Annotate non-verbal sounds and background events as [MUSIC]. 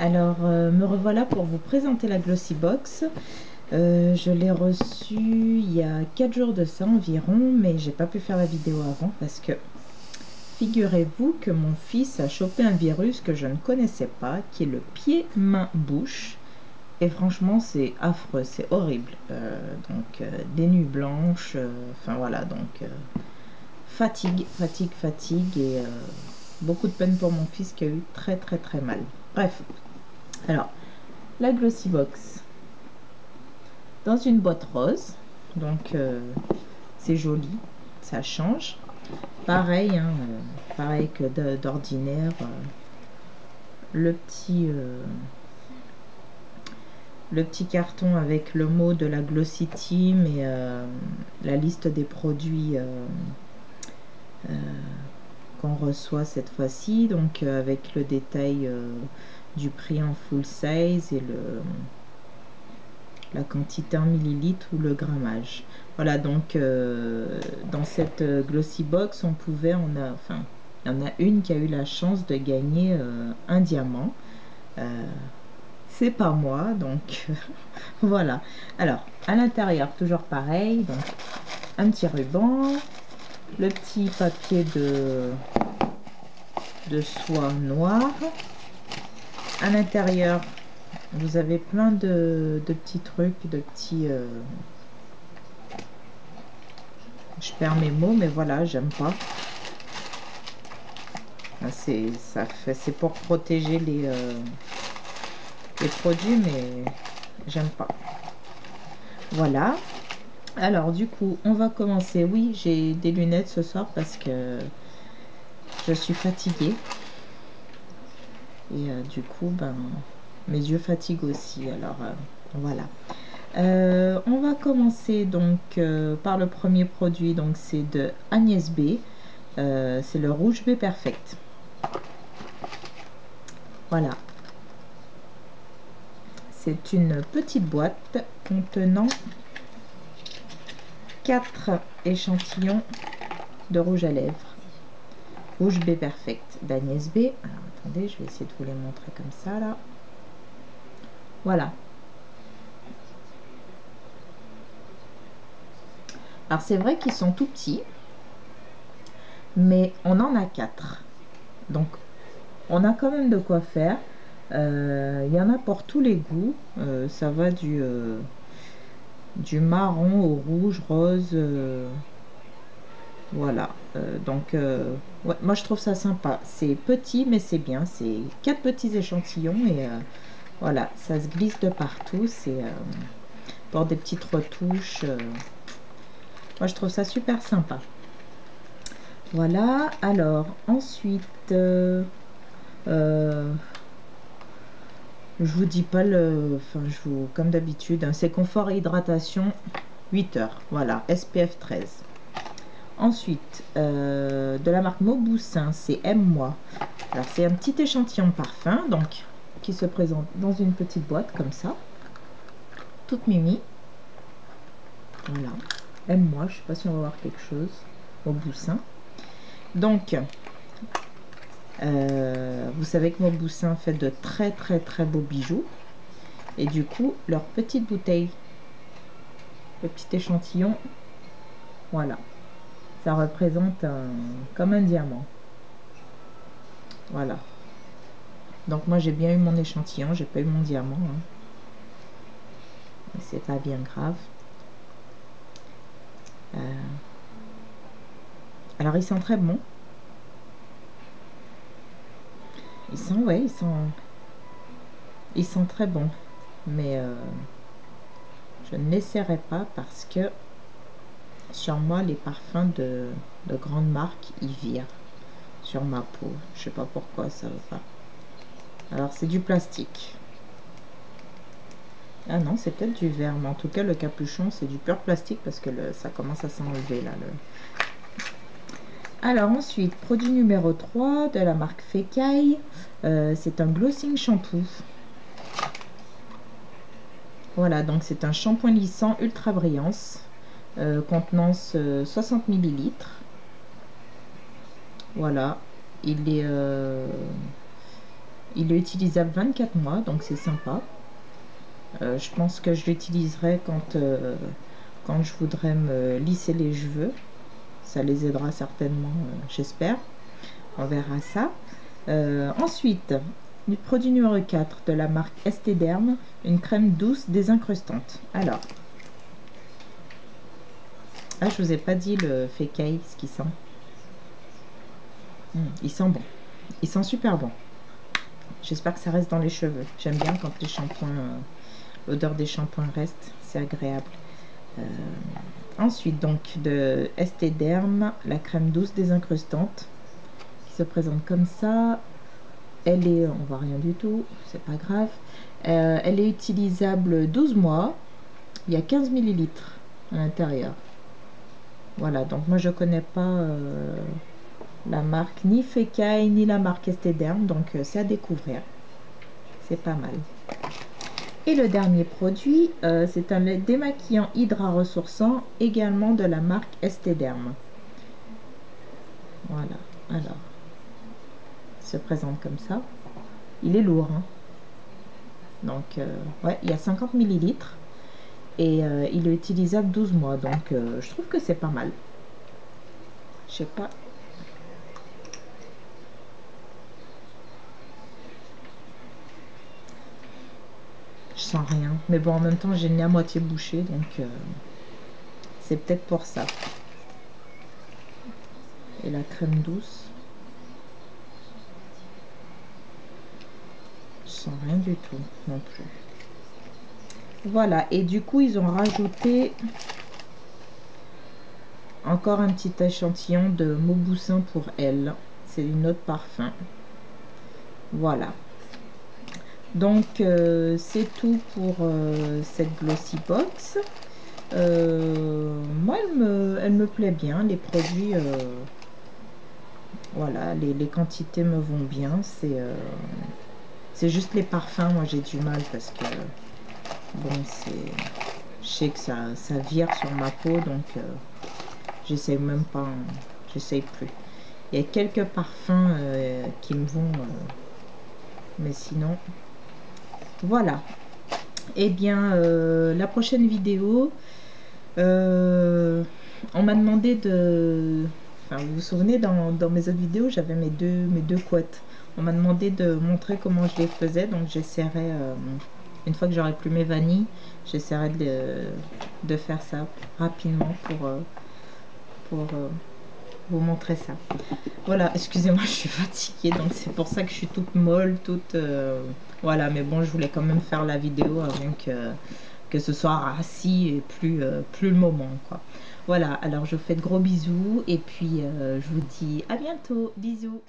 Alors, euh, me revoilà pour vous présenter la Glossy Box. Euh, je l'ai reçue il y a 4 jours de ça environ, mais j'ai pas pu faire la vidéo avant parce que figurez-vous que mon fils a chopé un virus que je ne connaissais pas, qui est le pied-main-bouche. Et franchement, c'est affreux, c'est horrible. Euh, donc, des nuits blanches, enfin voilà, donc fatigue, fatigue, fatigue et beaucoup de peine pour mon fils qui a eu très très très mal. Bref, alors, la Glossy Box dans une boîte rose. Donc, euh, c'est joli, ça change. Pareil, hein, euh, pareil que d'ordinaire. Euh, le petit le petit carton avec le mot de la Glossy Team et la liste des produits reçoit cette fois-ci donc avec le détail du prix en full size et le la quantité en millilitres ou le grammage. Voilà, donc euh, dans cette euh, glossy box, on pouvait, on a, enfin, il y en a une qui a eu la chance de gagner euh, un diamant. c'est pas moi, donc [LAUGHS] voilà. Alors, à l'intérieur, toujours pareil, donc un petit ruban, le petit papier de, de soie noire, à l'intérieur, vous avez plein de, petits trucs, de petits... Euh, je perds mes mots, mais voilà, j'aime pas. Ah, c'est ça fait, c'est pour protéger les, euh, les produits, mais j'aime pas. Voilà. Alors, du coup, on va commencer. Oui, j'ai des lunettes ce soir parce que je suis fatiguée. Et euh, du coup, ben, mes yeux fatiguent aussi. Alors, euh, voilà. Euh, on va commencer donc par le premier produit. Donc, c'est de Agnès B. c'est le Rouge B Perfect. Voilà. C'est une petite boîte contenant 4 échantillons de rouge à lèvres. Rouge B Perfect d'Agnès B. Attendez, je vais essayer de vous les montrer comme ça, là. Voilà. Alors, c'est vrai qu'ils sont tout petits, mais on en a quatre. Donc, on a quand même de quoi faire. Euh, il y en a pour tous les goûts. Euh, ça va du, euh, du marron au rouge, rose. voilà. donc, moi je trouve ça sympa. C'est petit mais c'est bien. C'est quatre petits échantillons et euh, voilà, ça se glisse de partout. C'est euh, pour des petites retouches. Euh. moi je trouve ça super sympa. Voilà, alors ensuite, je vous dis pas le, enfin je vous, comme d'habitude, hein, c'est confort et hydratation 8 heures. Voilà, SPF 13. Ensuite, euh, de la marque Mauboussin, c'est Aime-moi. Alors, c'est un petit échantillon de parfum, donc, qui se présente dans une petite boîte, comme ça. Toute mimi. Voilà. Aime-moi, je ne sais pas si on va voir quelque chose. Mauboussin. Donc, euh, vous savez que Mauboussin fait de très très très beaux bijoux. Et du coup, leur petite bouteille, le petit échantillon, voilà ça représente comme un diamant. Voilà. Donc moi j'ai bien eu mon échantillon, j'ai pas eu mon diamant. Hein. C'est pas bien grave. Euh, alors ils sont très bons. Ils ouais, ils sont, ils sont très bons. Mais euh, je ne l'essaierai pas parce que sur moi, les parfums de, de grandes marques, ils virent sur ma peau. Je sais pas pourquoi ça va pas. Alors, c'est du plastique. Ah non, c'est peut-être du verre, mais en tout cas, le capuchon, c'est du pur plastique parce que ça commence à s'enlever là. Le... Alors ensuite, produit numéro 3 de la marque Fekai. Euh, c'est un glossing shampoo. Voilà, donc c'est un shampoing lissant ultra brillance. Contenance 60 euh, ml. Voilà, il est, euh, il est utilisable 24 mois, donc c'est sympa. Euh, je pense que je l'utiliserai quand, quand je voudrais me lisser les cheveux. Ça les aidera certainement, euh, j'espère. On verra ça. ensuite, le produit numéro 4 de la marque Estéderme, une crème douce désincrustante. Alors, ah, je vous ai pas dit le fécaille, ce qu'il sent. Hmm, il sent bon. Il sent super bon. J'espère que ça reste dans les cheveux. J'aime bien quand les shampoings, euh, l'odeur des shampoings reste. C'est agréable. Euh, ensuite, donc, de Estée la crème douce désincrustante. Qui se présente comme ça. Elle est, on voit rien du tout, c'est pas grave. Euh, elle est utilisable 12 mois. Il y a 15 millilitres à l'intérieur. Voilà, donc moi je connais pas la marque ni Fekai ni la marque Estéderme, donc euh, c'est à découvrir. C'est pas mal. Et le dernier produit, euh, c'est un démaquillant hydra ressourçant, également de la marque Estéderme. Voilà, alors, il se présente comme ça. Il est lourd, hein. Donc, euh, ouais, il y a 50 millilitres et il est utilisable 12 mois, donc je trouve que c'est pas mal. Je sais pas sens rien. Mais bon, en même temps, j'ai le à moitié bouché, donc euh, c'est peut-être pour ça. Et la crème douce. Je sens rien du tout non plus. Voilà, et du coup, ils ont rajouté encore un petit échantillon de Mauboussin pour elle. C'est une autre parfum. Voilà. Donc euh, c'est tout pour euh, cette Glossy Box. Euh, moi elle me, elle me, plaît bien, les produits, voilà, les, les, quantités me vont bien. C'est juste les parfums, moi j'ai du mal parce que bon c'est je sais que ça, ça vire sur ma peau donc j'essaie même pas, j'essaie plus. Il y a quelques parfums qui me vont, mais sinon voilà. eh bien, euh, la prochaine vidéo, euh, on m'a demandé de... Enfin, vous vous souvenez, dans, mes autres vidéos, j'avais mes deux, mes deux couettes. On m'a demandé de montrer comment je les faisais, donc j'essaierai, euh, une fois que j'aurai plus mes vanilles, j'essaierai de, faire ça rapidement pour vous montrer ça. Voilà, excusez-moi, [LAUGHS] je suis fatiguée, donc c'est pour ça que je suis toute molle, toute... Voilà, mais bon, je voulais quand même faire la vidéo avant que, ce soit rassis et plus, euh, plus le moment, quoi. Voilà, alors je vous fais de gros bisous et puis euh, je vous dis à bientôt. Bisous